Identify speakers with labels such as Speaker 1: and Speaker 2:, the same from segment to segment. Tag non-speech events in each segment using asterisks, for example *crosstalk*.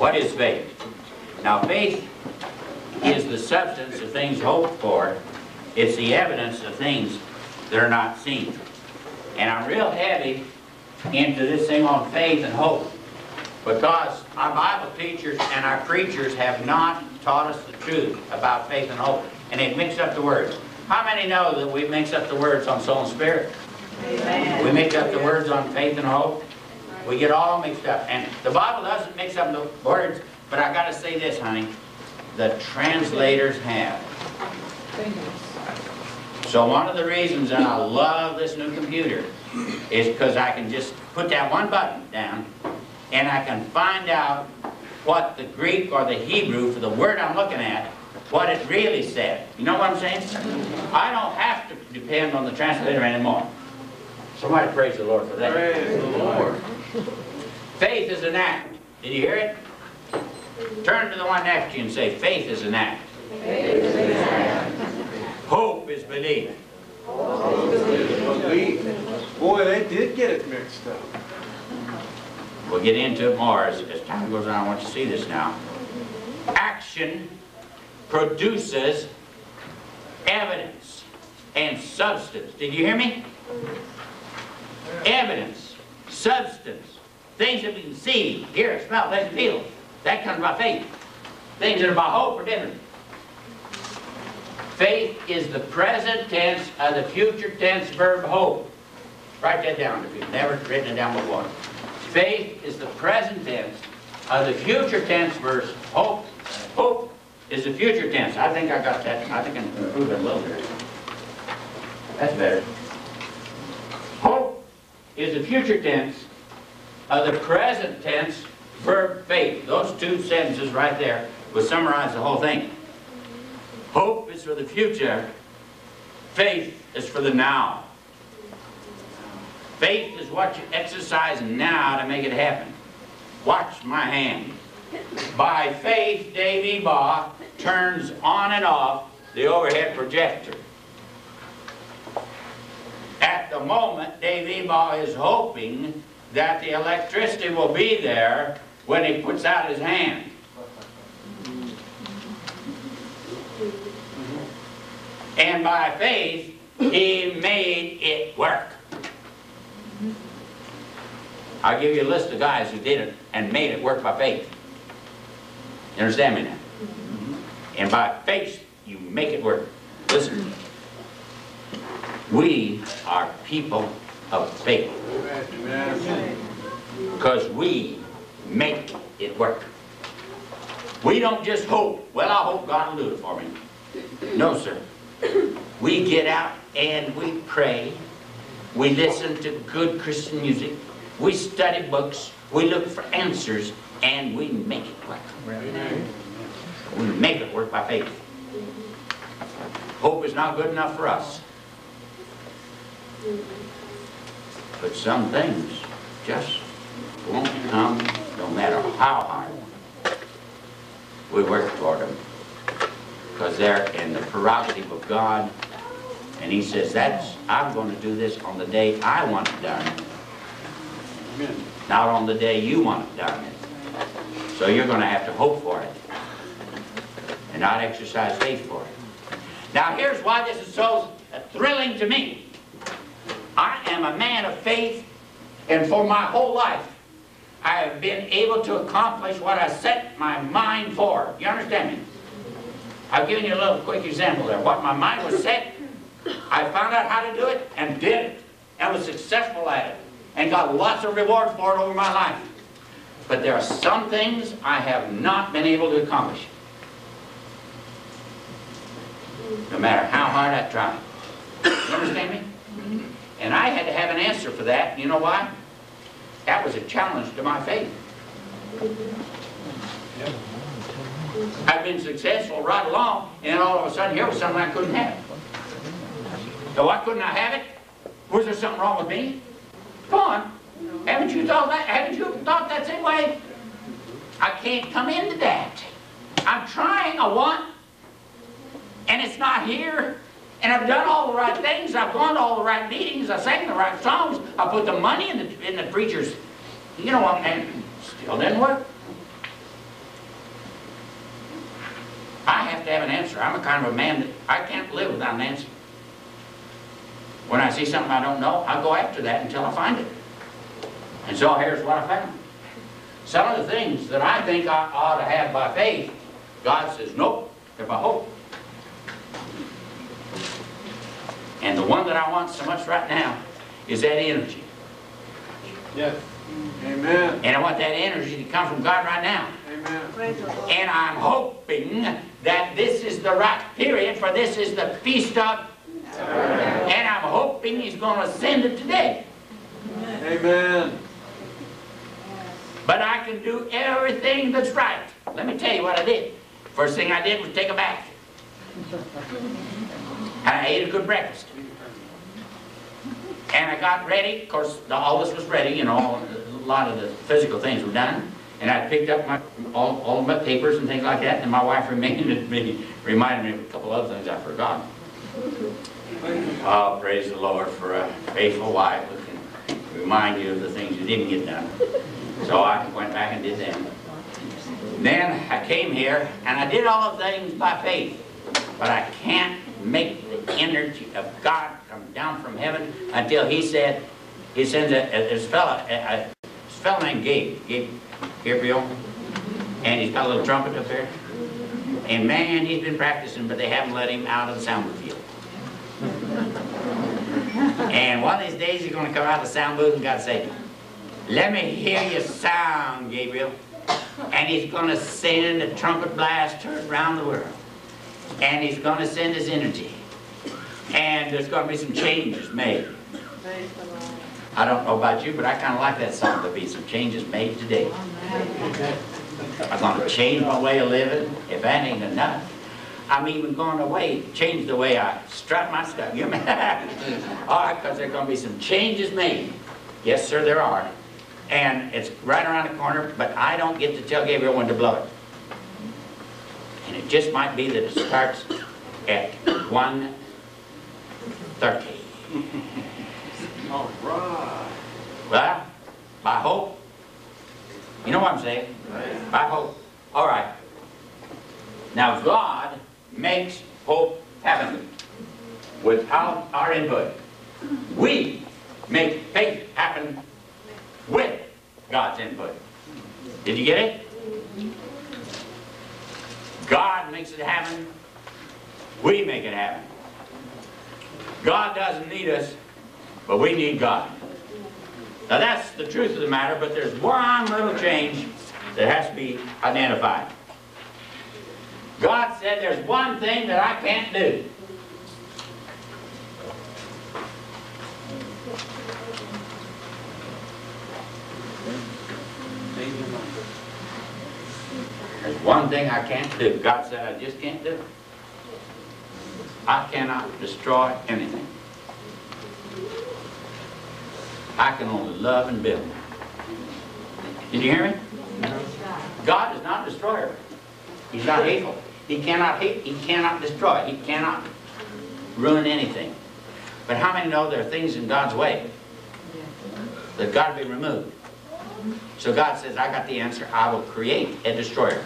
Speaker 1: What is faith? Now, faith is the substance of things hoped for. It's the evidence of things that are not seen. And I'm real heavy into this thing on faith and hope because our Bible teachers and our preachers have not taught us the truth about faith and hope. And they've mixed up the words. How many know that we mix up the words on soul and spirit?
Speaker 2: Amen.
Speaker 1: We mix up the words on faith and hope. We get all mixed up. And the Bible doesn't mix up the words, but I got to say this, honey. The translators have. So one of the reasons that I love this new computer is because I can just put that one button down and I can find out what the Greek or the Hebrew for the word I'm looking at, what it really said. You know what I'm saying? I don't have to depend on the translator anymore. Somebody praise the Lord for that.
Speaker 3: Praise the Lord.
Speaker 1: Faith is an act. Did you hear it? Turn to the one next to you and say, faith is an act. Hope is belief.
Speaker 3: Boy, they did get it mixed up.
Speaker 1: We'll get into it more as, as time goes on. I want you to see this now. Action produces evidence and substance. Did you hear me? Evidence, substance, things that we can see, hear, smell, taste, feel. That comes by faith. Things that are by hope are different. Faith is the present tense of the future tense verb hope. Write that down if you've never written it down before. Faith is the present tense of the future tense verse hope. Hope is the future tense. I think I got that. I think I can improve it a little bit. That's better. Hope is the future tense of the present tense verb faith. Those two sentences right there will summarize the whole thing. Hope is for the future. Faith is for the now. Faith is what you exercise now to make it happen. Watch my hand. By faith, Dave Ebaugh turns on and off the overhead projector. At the moment, Dave Ebaugh is hoping that the electricity will be there when he puts out his hand. And by faith, he made it work. I'll give you a list of guys who did it and made it work by faith. You understand me now? And by faith, you make it work. Listen. We are people of faith because we make it work. We don't just hope, well, I hope God will do it for me. No, sir. We get out and we pray. We listen to good Christian music. We study books. We look for answers and we make it work. We make it work by faith. Hope is not good enough for us. But some things just won't come no matter how hard we work toward them. Because they're in the prerogative of God. And he says, that's, I'm going to do this on the day I want it done.
Speaker 3: Amen.
Speaker 1: Not on the day you want it done. So you're going to have to hope for it. And not exercise faith for it. Now here's why this is so thrilling to me. I am a man of faith, and for my whole life, I have been able to accomplish what I set my mind for. You understand me? I've given you a little quick example there. What my mind was set, I found out how to do it and did it, and was successful at it, and got lots of reward for it over my life. But there are some things I have not been able to accomplish. No matter how hard I try. You understand me? Mm-hmm. And I had to have an answer for that. You know why? That was a challenge to my faith. I've been successful right along, and all of a sudden here was something I couldn't have. So why couldn't I have it? Was there something wrong with me? Come on. Haven't you thought that? Haven't you thought that same way? I can't come into that. I'm trying, I want, and it's not here. And I've done all the right things. I've gone to all the right meetings. I sang the right songs. I put the money in the, in the preacher's. You know what, man? Still didn't work. I have to have an answer. I'm a kind of a man that I can't live without an answer. When I see something I don't know, I go after that until I find it. And so here's what I found. Some of the things that I think I ought to have by faith, God says, nope, they're by hope. And the one that I want so much right now is that energy.
Speaker 3: Yes. Amen.
Speaker 1: And I want that energy to come from God right now.
Speaker 3: Amen.
Speaker 1: And I'm hoping that this is the right period, for this is the feast of, and I'm hoping He's going to send it today.
Speaker 3: Amen.
Speaker 1: But I can do everything that's right. Let me tell you what I did. First thing I did was take a bath. I ate a good breakfast. I got ready. Of course, the, all this was ready, you know, a lot of the physical things were done. And I picked up my, all, all my papers and things like that. And my wife *laughs* reminded me, reminded me of a couple other things I forgot. Oh, praise the Lord for a faithful wife who can remind you of the things you didn't get done. So I went back and did them. Then I came here and I did all the things by faith, but I can't make the energy of God come down from heaven until He said, He sends a, a, this fella, a, a fella named Gabe, Gabe Gabriel, and he's got a little trumpet up there. And man, he's been practicing, but they haven't let him out of the sound booth yet. And one of these days, he's going to come out of the sound booth and God say, let me hear your sound, Gabriel. And he's going to send a trumpet blast around the world. And he's going to send his energy. And there's going to be some changes made. I don't know about you, but I kind of like that song, there'll be some changes made today. I'm going to change my way of living, if that ain't enough. I'm even going away, change the way I strut my stuff. You *laughs* mean? All right, because there's going to be some changes made. Yes, sir, there are. And it's right around the corner, but I don't get to tell Gabriel when to blow it. And it just might be that it starts at 1:30. *laughs*
Speaker 3: All right.
Speaker 1: Well, by hope. You know what I'm saying? By hope. All right. Now, God makes hope happen without our input. We make faith happen with God's input. Did you get it? God makes it happen. We make it happen. God doesn't need us, but we need God. Now that's the truth of the matter, but there's one little change that has to be identified. God said there's one thing that I can't do. There's one thing I can't do. God said I just can't do it. I cannot destroy anything. I can only love and build. Did you hear me? God is not a destroyer. He's not hateful. He cannot hate, he cannot destroy, he cannot ruin anything. But how many know there are things in God's way that got to be removed? So God says, I got the answer. I will create a destroyer.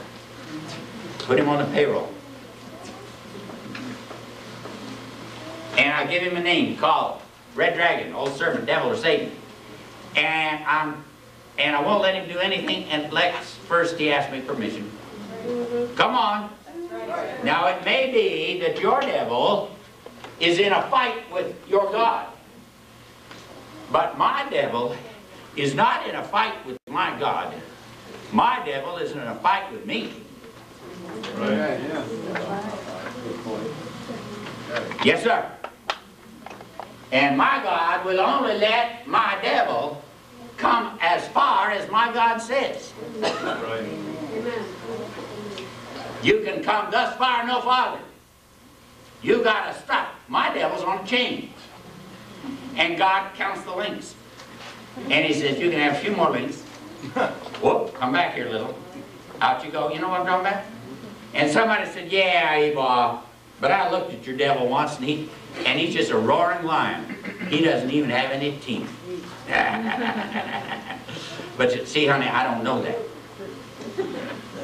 Speaker 1: Put him on the payroll. And I give him a name call called Red Dragon, Old Serpent, Devil, or Satan. And I'm and I won't let him do anything unless first he asks me permission. Come on. Now it may be that your devil is in a fight with your God. But my devil is not in a fight with my God. My devil is in a fight with me.
Speaker 3: Right. Yeah.
Speaker 1: Yes, sir. And my God will only let my devil come as far as my God says.
Speaker 3: Right.
Speaker 1: You can come thus far, no farther. You gotta stop. My devil's on a chain. And God counts the links. And he says, you can have a few more links. *laughs* Whoop, come back here, little. Out you go. You know what I'm talking about? And somebody said, yeah, Ebaugh, but I looked at your devil once and he, and he's just a roaring lion. He doesn't even have any teeth. *laughs* but see, honey, I don't know that.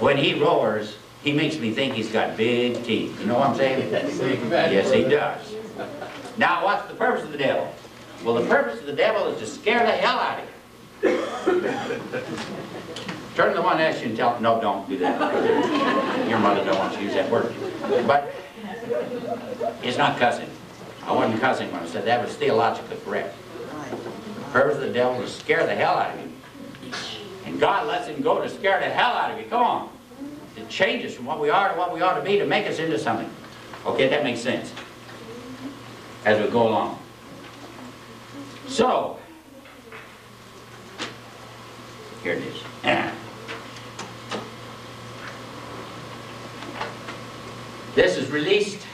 Speaker 1: When he roars, he makes me think he's got big teeth. You know what I'm saying? Yes, he does. Now, what's the purpose of the devil? Well, the purpose of the devil is to scare the hell out of you. Turn to the one next you and tell, him, no, don't do that. Your mother don't want you to use that word. But it's not cussing. I wasn't cussing when I said that, was theologically correct. The purpose of the devil is to scare the hell out of you. And God lets him go to scare the hell out of you. Come on. To change us from what we are to what we ought to be, to make us into something. Okay, that makes sense. As we go along. So, here it is. *clears throat* This is released.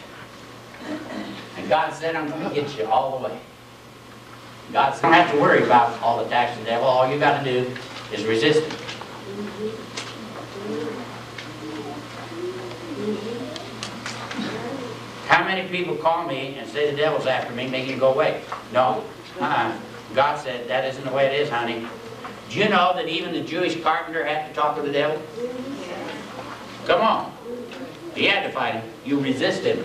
Speaker 1: And God said, I'm going to get you all the way. God said, don't have to worry about all the attacks of the devil. All you got to do is resist him. How many people call me and say the devil's after me, making you go away? No. Uh-uh. God said, that isn't the way it is, honey. Do you know that even the Jewish carpenter had to talk to the devil? Come on. He had to fight him. You resist him.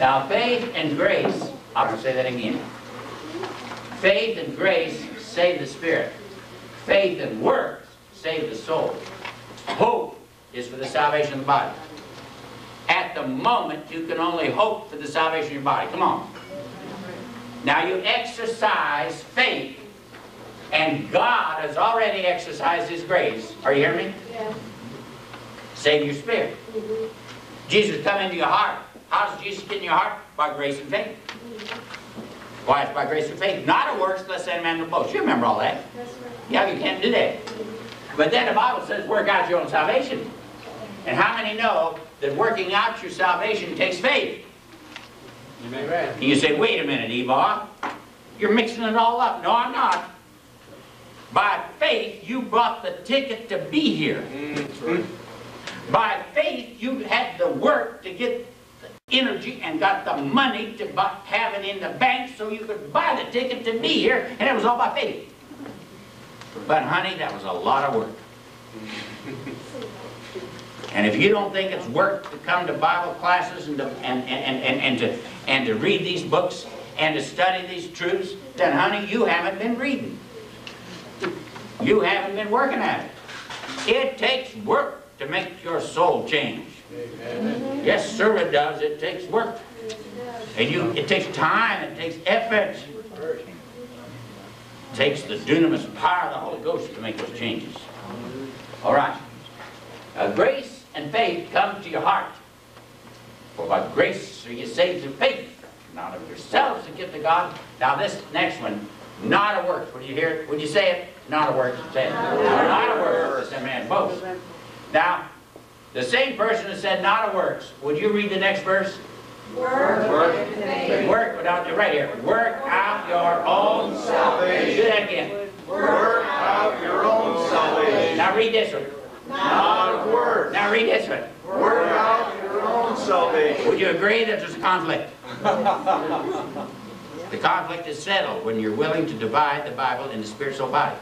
Speaker 1: Now, faith and grace, I'll say that again. Faith and grace save the spirit. Faith and works save the soul. Hope is for the salvation of the body. At the moment, you can only hope for the salvation of your body. Come on. Now you exercise faith, and God has already exercised His grace. Are you hearing me?
Speaker 2: Yeah.
Speaker 1: Save your spirit. Mm-hmm. Jesus come into your heart. How does Jesus get in your heart? By grace and faith. Why? It's by grace and faith. Not a works, lest any man will boast. You remember all that.
Speaker 2: That's right.
Speaker 1: Yeah, you can't do that. But then the Bible says work out your own salvation. And how many know that working out your salvation takes faith? And you say, wait a minute, Ebaugh. You're mixing it all up. No, I'm not. By faith, you bought the ticket to be here. Mm, By faith, you had the work to get the energy and got the money to bu have it in the bank so you could buy the ticket to be here, and it was all by faith. But honey, that was a lot of work. And if you don't think it's work to come to Bible classes and to, and, and, and, and to, and to read these books and to study these truths, then honey, you haven't been reading. You haven't been working at it. It takes work to make your soul change. Yes, sir, it does. It takes work. And you, it takes time, it takes effort. It takes the dunamis power of the Holy Ghost to make those changes. All right. Uh, grace and faith come to your heart. For by grace are you saved through faith, not of yourselves, the gift of God. Now this next one, not a works. When you hear it, when you say it, not a works, say it. Not a works, a man boast. Now, the same person that said not a works, would you read the next verse?
Speaker 2: Work.
Speaker 3: Work.
Speaker 1: Work without, right here, work out your own salvation. Do that again.
Speaker 3: Work out your own salvation.
Speaker 1: Now read this one.
Speaker 3: Not of works.
Speaker 1: Now read this one.
Speaker 3: Work out your own salvation.
Speaker 1: Would you agree that there's a conflict? *laughs* The conflict is settled when you're willing to divide the Bible into spirit, soul, body.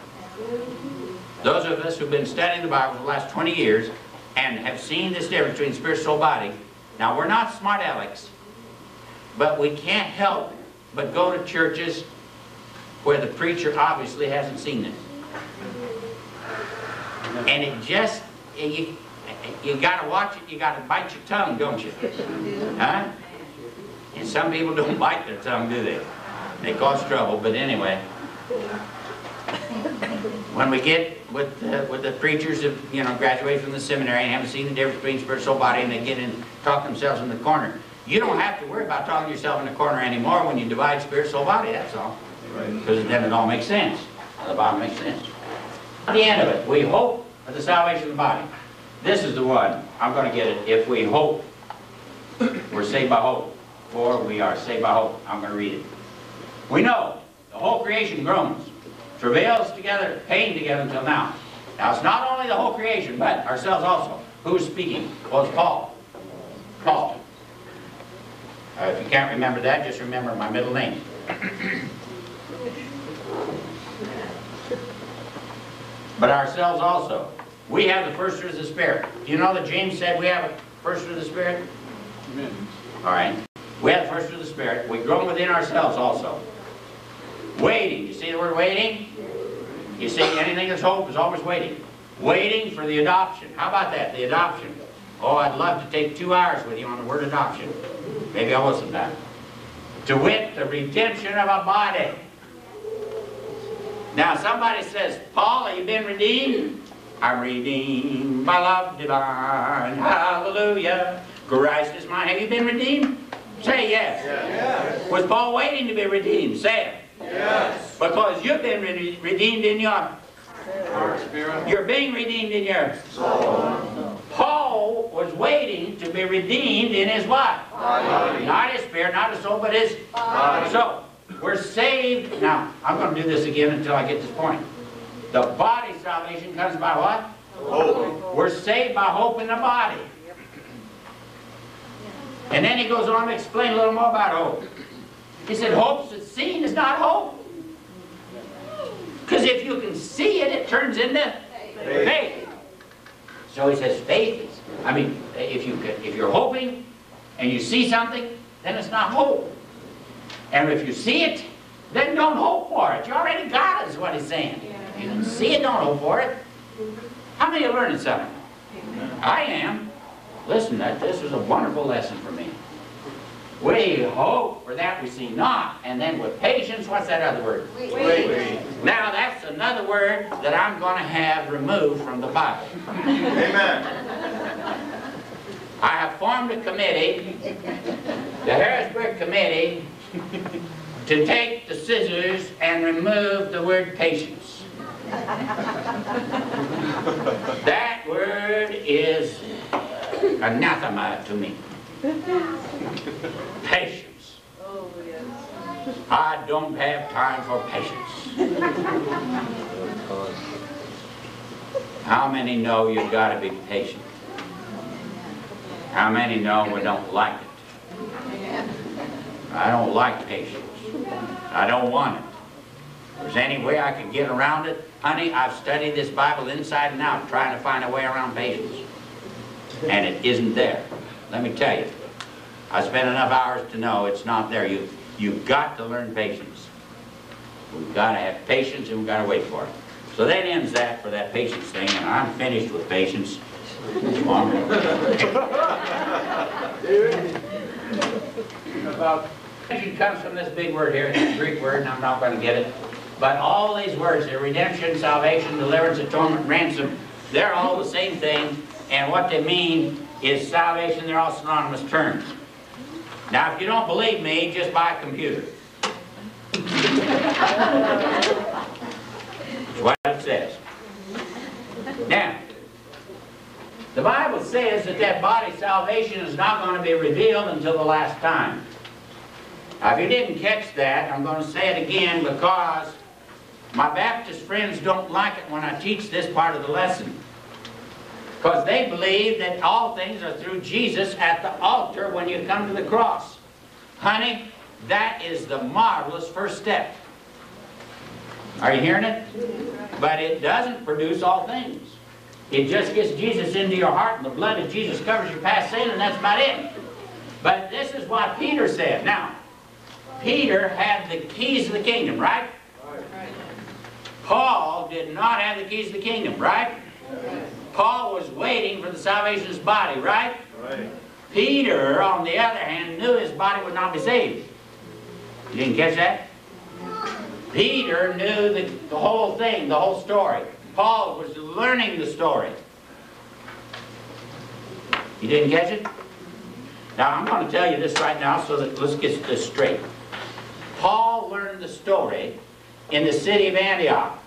Speaker 1: Those of us who've been studying the Bible for the last 20 years and have seen this difference between spirit, soul, body. Now, we're not smart alecks, but we can't help but go to churches where the preacher obviously hasn't seen this. And it just, eh, you, you gotta watch it, you gotta bite your tongue, don't you? Huh? And some people don't *laughs* bite their tongue, do they? They cause trouble, but anyway. When we get with, the- with the preachers that, you know, graduate from the seminary and haven't seen the difference between spiritual body, and they get in, talk themselves in the corner. You don't have to worry about talking yourself in the corner anymore when you divide spirit, soul, body, that's all. Because then it all makes sense. The Bible makes sense. At the end of it, we hope for the salvation of the body. This is the one, I'm gonna get it. If we hope, we're saved by hope. For we are saved by hope. I'm gonna read it. We know the whole creation groans, travails together, pain together until now. Now it's not only the whole creation, but ourselves also. Who's speaking? Well, it's Paul. Paul. Uh, if you can't remember that, just remember my middle name. But ourselves also, we have the first fruit of the Spirit. Do you know that James said we have a first fruit of the Spirit? Amen. All right. We have the first fruit of the Spirit. We grow within ourselves also. Waiting. You see the word waiting? You see, anything that's hope is always waiting. Waiting for the adoption. How about that? The adoption. Oh, I'd love to take two hours with you on the word adoption. Maybe I will sometime. To wit, the redemption of a body. Now, somebody says, Paul, have you been redeemed? I'm redeemed by love divine. Hallelujah. Christ is mine. Have you been redeemed? Say yes.
Speaker 3: Yes.
Speaker 1: Was Paul waiting to be redeemed? Say it.
Speaker 3: Yes.
Speaker 1: Because you've been re- redeemed in your,
Speaker 3: Our spirit.
Speaker 1: you're being redeemed in your soul. Paul was waiting to be redeemed in his what?
Speaker 3: Body.
Speaker 1: Not his spirit, not his soul, but his
Speaker 3: Body.
Speaker 1: So, we're saved. Now, I'm going to do this again until I get this point. The body salvation comes by what?
Speaker 3: Hope.
Speaker 1: We're saved by hope in the body. And then he goes on to explain a little more about hope. He said, hope that's seen is not hope. Because if you can see it, it turns into
Speaker 3: Faith.
Speaker 1: faith. So he says faith is, I mean, if, you, could- if you're hoping and you see something, then it's not hope. And if you see it, then don't hope for it. You already got it, is what he's saying. You can see it, don't hope for it. How many are learning something? I am. Listen, that this was a wonderful lesson for me. We hope for that we see not, and then with patience, what's that other word?
Speaker 3: Wait.
Speaker 1: Now, that's another word that I'm going to have removed from the Bible.
Speaker 3: Amen.
Speaker 1: I have formed a committee, the Harrisburg Committee, to take the scissors and remove the word patience. That word is anathema to me. *laughs* Patience. Oh, yes. I don't have time for patience. *laughs* How many know you've got to be patient? How many know we don't like it? I don't like patience. I don't want it. If there's any way I could get around it, honey, I've studied this Bible inside and out trying to find a way around patience. And it isn't there. Let me tell you. I spent enough hours to know it's not there. You, you've got to learn patience. We've got to have patience and we've got to wait for it. So that ends that for that patience thing, and I'm finished with patience.
Speaker 3: About
Speaker 1: It comes from this big word here, it's Greek word, and I'm not going to get it. But all these words, the redemption, salvation, deliverance, atonement, ransom, they're all the same thing, and what they mean is salvation, they're all synonymous terms. Now, if you don't believe me, just buy a computer. That's what it says. Now, the Bible says that that body salvation is not going to be revealed until the last time. Now, if you didn't catch that, I'm going to say it again because my Baptist friends don't like it when I teach this part of the lesson. Because they believe that all things are through Jesus at the altar when you come to the cross. Honey, that is the marvelous first step. Are you hearing it? But it doesn't produce all things. It just gets Jesus into your heart, and the blood of Jesus covers your past sin, and that's about it. But this is what Peter said. Now, Peter had the keys of the kingdom, right? Paul did not have the keys of the kingdom, right? Paul was waiting for the salvation of his body, right?
Speaker 3: Right.
Speaker 1: Peter, on the other hand, knew his body would not be saved. You didn't catch that? Peter knew the, the whole thing, the whole story. Paul was learning the story. You didn't catch it? Now, I'm going to tell you this right now so that let's get this straight. Paul learned the story in the city of Antioch.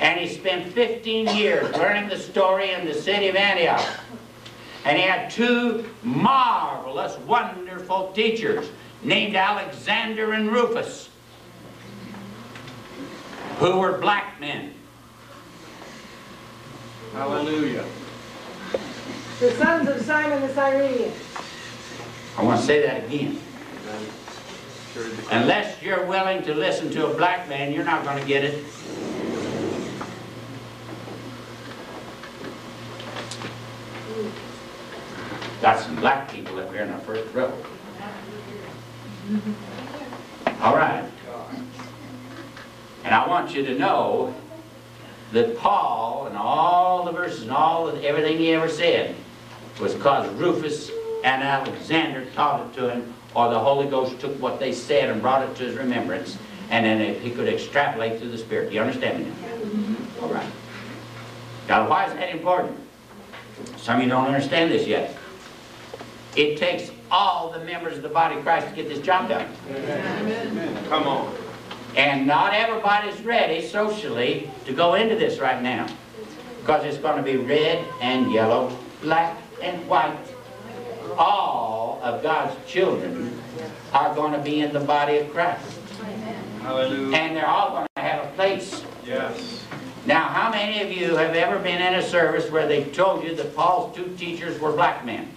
Speaker 1: And he spent 15 years learning the story in the city of Antioch. And he had two marvelous, wonderful teachers named Alexander and Rufus, who were black men.
Speaker 3: Hallelujah.
Speaker 2: The sons of Simon the Cyrenian.
Speaker 1: I want to say that again. Unless you're willing to listen to a black man, you're not going to get it. Black people up here in the first row. All right. And I want you to know that Paul and all the verses and all of everything he ever said was because Rufus and Alexander taught it to him, or the Holy Ghost took what they said and brought it to his remembrance, and then he could extrapolate through the Spirit. Do you understand me now? Mm-hmm. All right. Now, why is that important? Some of you don't understand this yet. It takes all the members of the body of Christ to get this job done.
Speaker 3: Come on.
Speaker 1: And not everybody's ready socially to go into this right now. Because it's going to be red and yellow, black and white. All of God's children are going to be in the body of Christ.
Speaker 3: Hallelujah.
Speaker 1: And they're all going to have a place.
Speaker 3: Yes.
Speaker 1: Now, how many of you have ever been in a service where they told you that Paul's two teachers were black men?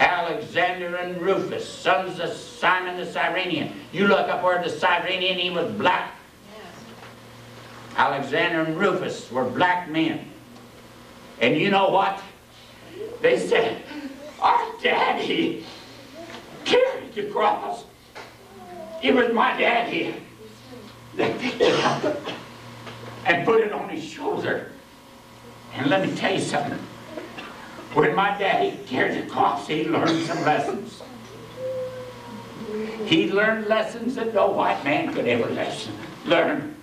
Speaker 1: Alexander and Rufus, sons of Simon the Cyrenian. You look up where the Cyrenian, he was black. Alexander and Rufus were black men. And you know what? They said, our daddy carried the cross. It was my daddy that picked it up and put it on his shoulder. And let me tell you something. When my daddy carried the cross, he learned some lessons. He learned lessons that no white man could ever lesson, learn.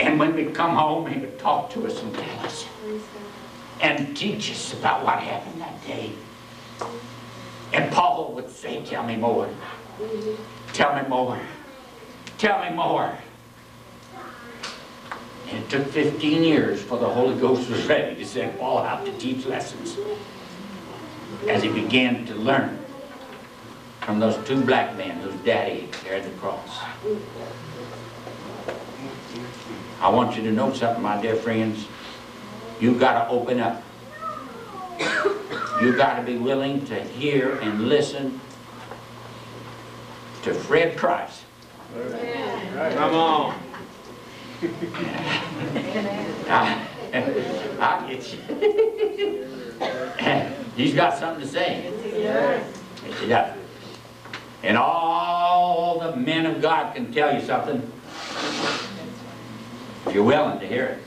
Speaker 1: And when we'd come home, he would talk to us and tell us and teach us about what happened that day. And Paul would say, tell me more. Tell me more. Tell me more. And it took 15 years for the Holy Ghost was ready to send Paul out to teach lessons as he began to learn from those two black men whose daddy carried the cross. I want you to know something, my dear friends. You've got to open up. You've got to be willing to hear and listen to Fred Price.
Speaker 3: Come on.
Speaker 1: Ah, I, I'll get you. *laughs* He's got something to say. Yes, he does. And all the men of God can tell you something. If you're willing to hear it.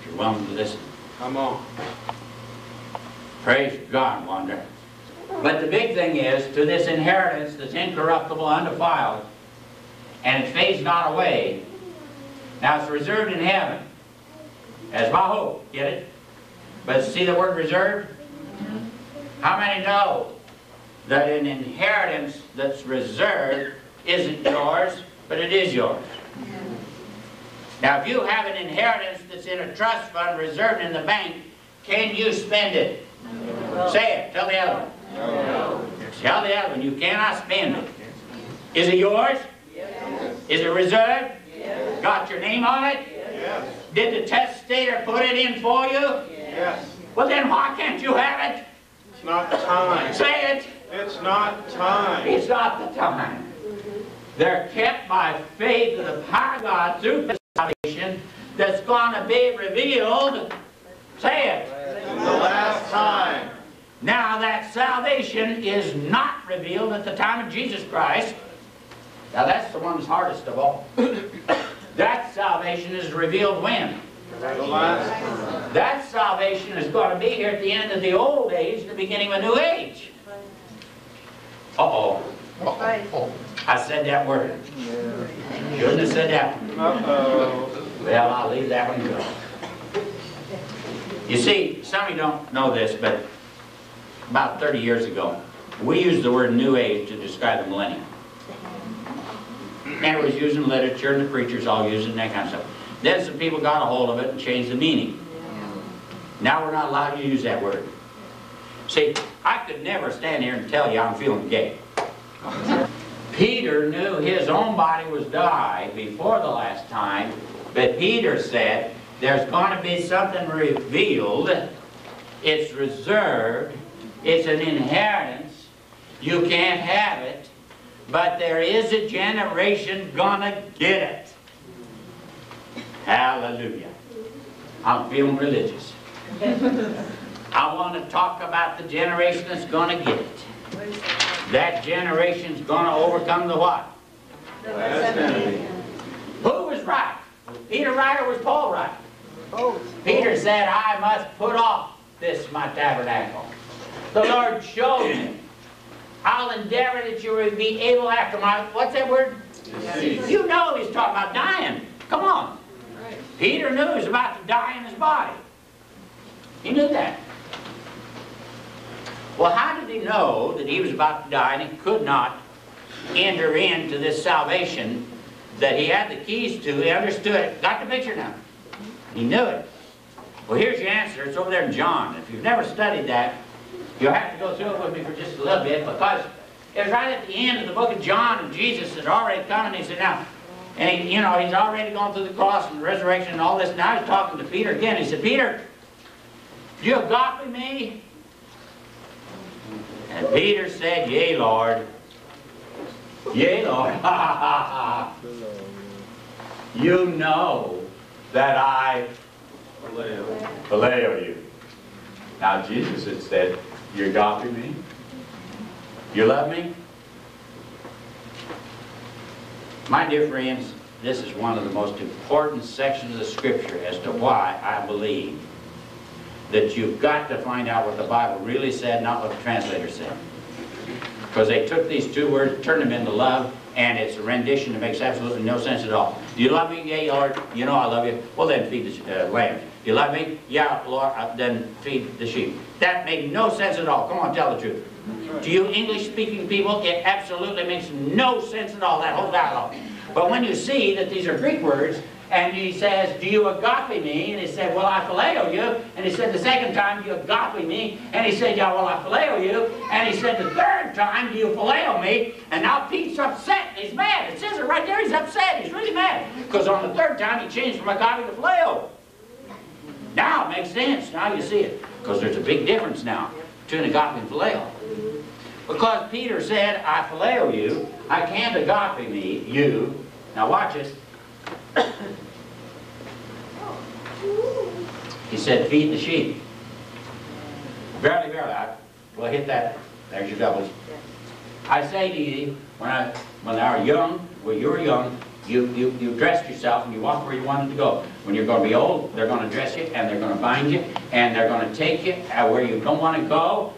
Speaker 1: If you're willing to listen.
Speaker 3: Come on.
Speaker 1: Praise God, wonder. But the big thing is, to this inheritance that's incorruptible, undefiled, and it fades not away. Now it's reserved in heaven. As my hope, get it? But see the word reserved? How many know that an inheritance that's reserved isn't yours, but it is yours? Now if you have an inheritance that's in a trust fund reserved in the bank, can you spend it? Say it, tell the other one. Tell the other one, you cannot spend it. Is it yours? Is it reserved? Got your name on it?
Speaker 3: Yes.
Speaker 1: Did the testator put it in for you?
Speaker 3: Yes.
Speaker 1: Well then why can't you have it?
Speaker 3: It's not time.
Speaker 1: Say it.
Speaker 3: It's not time.
Speaker 1: It's not the time. They're kept by faith of the power of God through the salvation that's going to be revealed. Say it.
Speaker 3: The last time.
Speaker 1: Now that salvation is not revealed at the time of Jesus Christ. Now that's the one that's hardest of all. that salvation is revealed when?
Speaker 3: The last time.
Speaker 1: That salvation is going to be here at the end of the old age, the beginning of a new age. Uh-oh. I said that word. Shouldn't have said that one.
Speaker 3: Uh-oh.
Speaker 1: Well, I'll leave that one go. You see, some of you don't know this, but about 30 years ago, we used the word New Age to describe the millennium. And it was used in literature, and the preachers all used it, and that kind of stuff. Then some people got a hold of it and changed the meaning. Now we're not allowed to use that word. See, I could never stand here and tell you I'm feeling gay. *laughs* Peter knew his own body was die before the last time, but Peter said, there's going to be something revealed. It's reserved. It's an inheritance. You can't have it. But there is a generation gonna get it. Hallelujah. I'm feeling religious. I want to talk about the generation that's going to get it. That generation's going to overcome the what? Who was right? Peter right or was Paul right? Peter said, I must put off this my tabernacle. The Lord showed me. I'll endeavor that you will be able after my, what's that word? You know he's talking about dying. Come on. Peter knew he was about to die in his body. He knew that. Well, how did he know that he was about to die and he could not enter into this salvation that he had the keys to? He understood it. Got the picture now? He knew it. Well, here's your answer. It's over there in John. If you've never studied that, you'll have to go through it with me for just a little bit because it was right at the end of the book of John and Jesus had already come and he said, now, and he, you know, he's already gone through the cross and the resurrection and all this. Now he's talking to Peter again. He said, Peter, do you agape me? And Peter said, Yea, Lord. Yea, Lord. *laughs* you know that I phileo you. Now Jesus had said, you agape me? You love me? My dear friends, this is one of the most important sections of the scripture as to why I believe that you've got to find out what the Bible really said, not what the translator said. Because they took these two words, turned them into love, and it's a rendition that makes absolutely no sense at all. Do you love me? Yea, Lord. You know I love you. Well, then feed the uh, lambs. You love me? Yeah, Lord. Uh, then feed the sheep. That made no sense at all. Come on, tell the truth. To you English-speaking people, it absolutely makes no sense at all, that whole dialogue. But when you see that these are Greek words, and he says, do you agape me? And he said, well, I phileo you. And he said the second time, you agape me? And he said, yeah, well, I phileo you. And he said the third time, do you phileo me? And now Pete's upset. He's mad. It says it right there. He's upset. He's really mad. Because on the third time, he changed from agape to phileo. Now it makes sense. Now you see it. Because there's a big difference now between agape and phileo. Because Peter said, I phileo you. I can't agape me, you. Now watch this. He said, feed the sheep. Verily, verily, I will hit that. There's your doubles. I say to you, when I when I were young, when you were young, you, you, you dressed yourself and you walk where you wanted to go. When you're going to be old, they're going to dress you and they're going to bind you and they're going to take you where you don't want to go.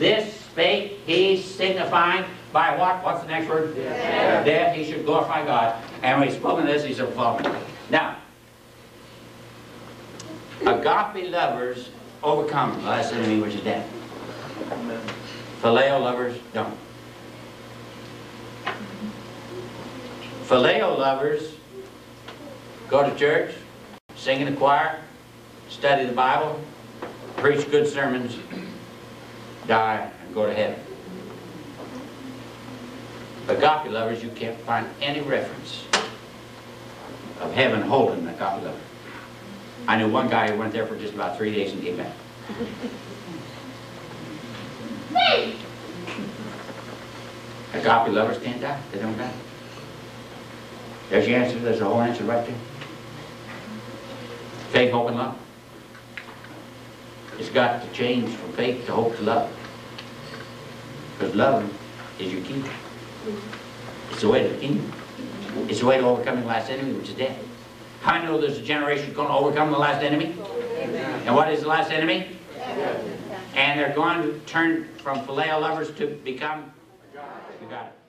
Speaker 1: This spake he signifying by what? What's the next word? Death. Death. He should glorify God. And when he spoke of this, he said, follow. Now, agape lovers overcome the last enemy, which is death. Phileo lovers don't. Phileo lovers go to church, sing in the choir, study the Bible, preach good sermons, die, and go to heaven. Agape lovers, you can't find any reference of heaven holding an agape lover. I knew one guy who went there for just about three days and came back. Agape lovers can't die. They don't die. There's your answer. There's the whole answer right there. Faith, hope, and love. It's got to change from faith to hope to love. Because love is your key. It's the way to the kingdom. It's the way to overcoming the last enemy, which is death. How many know there's a generation going to overcome the last enemy? And what is the last enemy? And they're going to turn from phileo lovers to become, you got it.